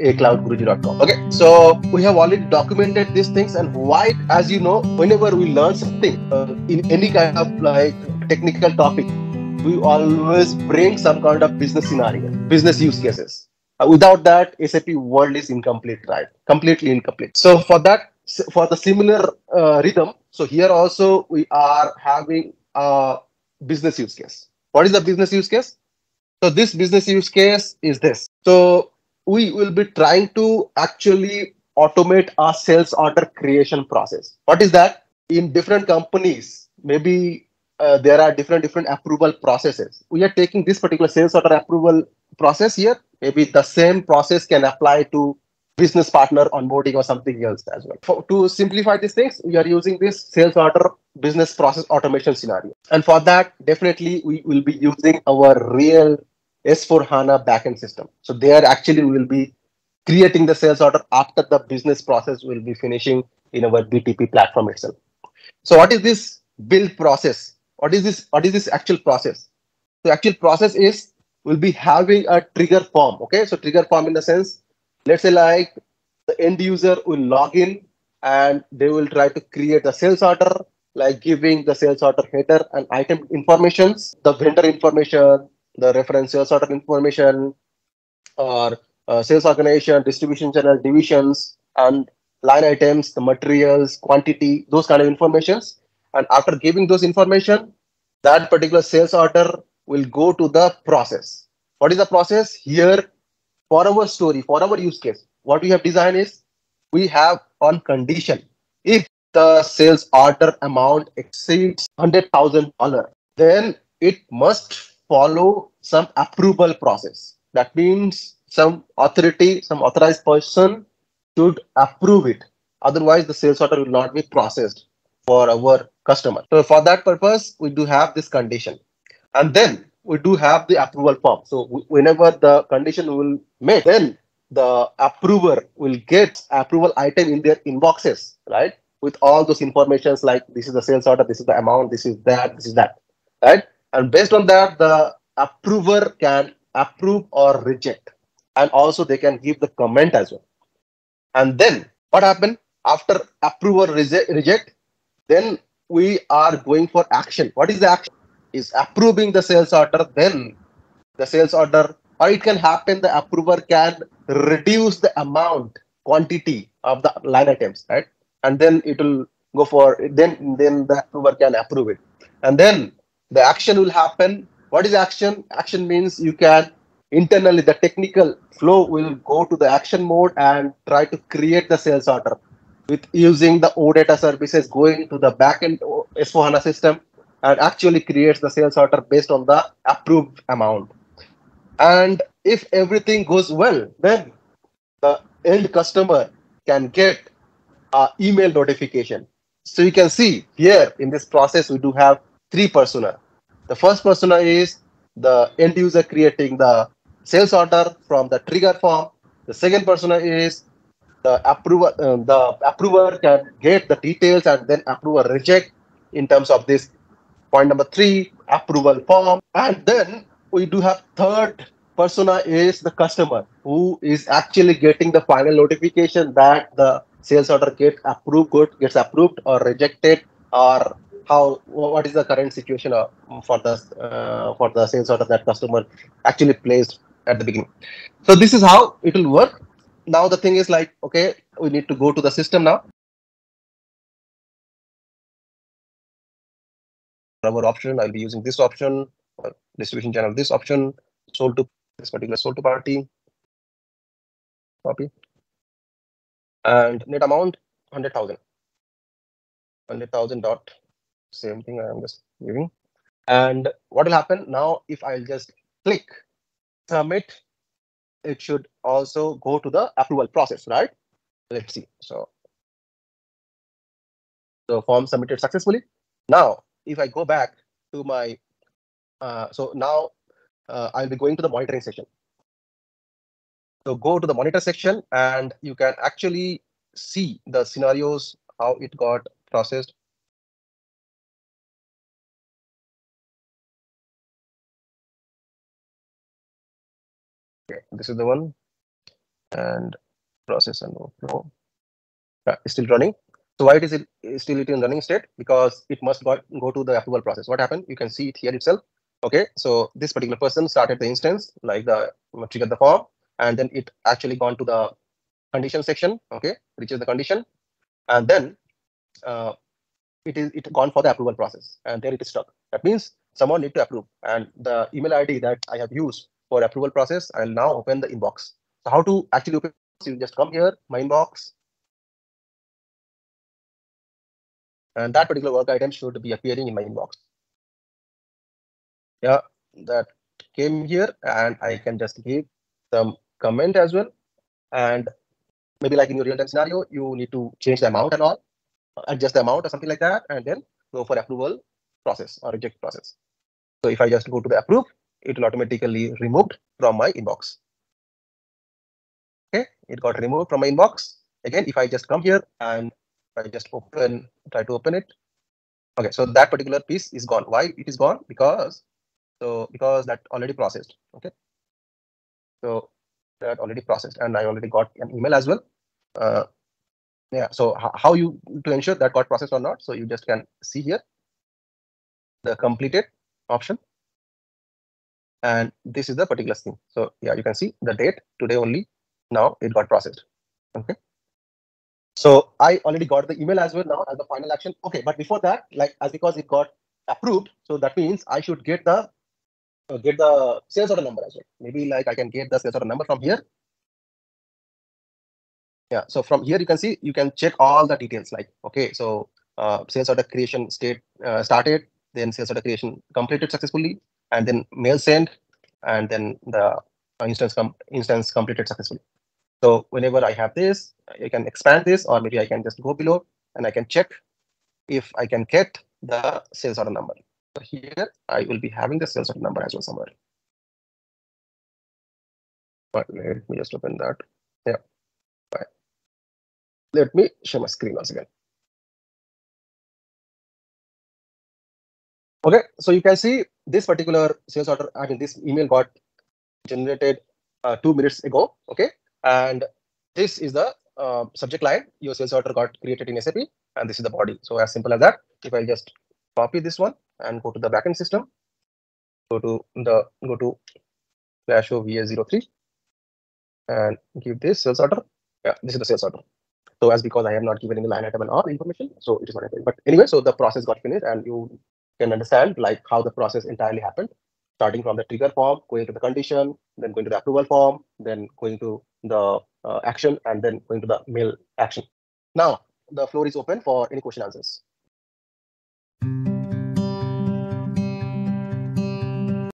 acloudguruji.com. Okay, so we have already documented these things and why, as you know, whenever we learn something uh, in any kind of like technical topic, we always bring some kind of business scenario, business use cases. Uh, without that, SAP world is incomplete, right? Completely incomplete. So for that, for the similar uh, rhythm, so here also we are having a business use case. What is the business use case? So this business use case is this. So we will be trying to actually automate our sales order creation process. What is that? In different companies, maybe uh, there are different different approval processes. We are taking this particular sales order approval process here. Maybe the same process can apply to business partner onboarding or something else as well. For, to simplify these things, we are using this sales order business process automation scenario. And for that, definitely we will be using our real S4 HANA backend system. So there actually we will be creating the sales order after the business process will be finishing in our BTP platform itself. So what is this build process? What is this? What is this actual process? The actual process is we'll be having a trigger form. Okay, so trigger form in the sense, let's say like the end user will log in and they will try to create a sales order, like giving the sales order header and item informations, the vendor information, the reference sales order information or uh, sales organization, distribution channel, divisions, and line items, the materials, quantity, those kind of informations. And after giving those information, that particular sales order will go to the process. What is the process? Here, for our story, for our use case, what we have designed is we have on condition. If the sales order amount exceeds $100,000, then it must follow some approval process. That means some authority, some authorized person should approve it. Otherwise, the sales order will not be processed for our customer. So for that purpose, we do have this condition. And then we do have the approval form. So whenever the condition will make, then the approver will get approval item in their inboxes, right? With all those informations like this is the sales order, this is the amount, this is that, this is that, right? And based on that, the approver can approve or reject. And also they can give the comment as well. And then what happened after approver reject, reject? Then we are going for action. What is the action? Is approving the sales order, then the sales order, or it can happen the approver can reduce the amount, quantity of the line items, right? And then it will go for then then the approver can approve it. And then the action will happen. What is action? Action means you can internally, the technical flow will go to the action mode and try to create the sales order with using the OData services going to the backend S4HANA system and actually creates the sales order based on the approved amount. And if everything goes well, then the end customer can get a email notification. So you can see here in this process, we do have three persona. The first persona is the end user creating the sales order from the trigger form. The second persona is the approver. Um, the approver can get the details and then approver reject in terms of this point number three approval form. And then we do have third persona is the customer who is actually getting the final notification that the sales order gets approved, gets approved or rejected or how what is the current situation uh, for the uh, for the sales order that customer actually placed at the beginning. So this is how it will work. Now the thing is like, okay, we need to go to the system now. Our option, I'll be using this option, distribution channel, this option, sold to this particular sold to party, copy, and net amount 100,000. 100,000 dot same thing I'm just giving. And what will happen now if I'll just click submit, it should also go to the approval process, right? Let's see. So the form submitted successfully. Now, if I go back to my, uh, so now uh, I'll be going to the monitoring section. So go to the monitor section and you can actually see the scenarios, how it got processed Okay, this is the one. and process and flow. Yeah, it's still running. So why it is it still it in running state? Because it must go, go to the approval process. What happened? You can see it here itself. Okay, so this particular person started the instance, like the trigger the form, and then it actually gone to the condition section. Okay, reaches the condition, and then uh, it is it gone for the approval process, and there it is stuck. That means someone need to approve, and the email ID that I have used for approval process, I'll now open the inbox. So how to actually open? So you just come here, my inbox, and that particular work item should be appearing in my inbox. Yeah, that came here and I can just give some comment as well. And maybe like in your real-time scenario, you need to change the amount and all, adjust the amount or something like that, and then go for approval process or reject process. So if I just go to the approve, it will automatically removed from my inbox. Okay, it got removed from my inbox. Again, if I just come here and I just open, try to open it. Okay, so that particular piece is gone. Why it is gone? Because so because that already processed. Okay, so that already processed, and I already got an email as well. Uh, yeah. So how you to ensure that got processed or not? So you just can see here the completed option, and this is the particular thing. So yeah, you can see the date today only. Now it got processed. Okay. So I already got the email as well now as the final action. Okay, but before that, like as because it got approved, so that means I should get the uh, get the sales order number as well. Maybe like I can get the sales order number from here. Yeah, so from here you can see you can check all the details like okay, so uh, sales order creation state uh, started, then sales order creation completed successfully, and then mail sent, and then the instance com instance completed successfully. So whenever I have this, I can expand this, or maybe I can just go below and I can check if I can get the sales order number. So here I will be having the sales order number as well somewhere. But let me just open that. Yeah. Right. Let me share my screen once again. Okay, so you can see this particular sales order, I mean, this email got generated uh, two minutes ago. Okay, and this is the uh, subject line. Your sales order got created in SAP, and this is the body. So as simple as that. If I just copy this one and go to the backend system, go to the go to slash o VS03 and give this sales order. Yeah, this is the sales order. So as because I have not given any line item and all information, so it is not happening. But anyway, so the process got finished, and you can understand like how the process entirely happened starting from the trigger form, going to the condition, then going to the approval form, then going to the uh, action, and then going to the mail action. Now, the floor is open for any question answers.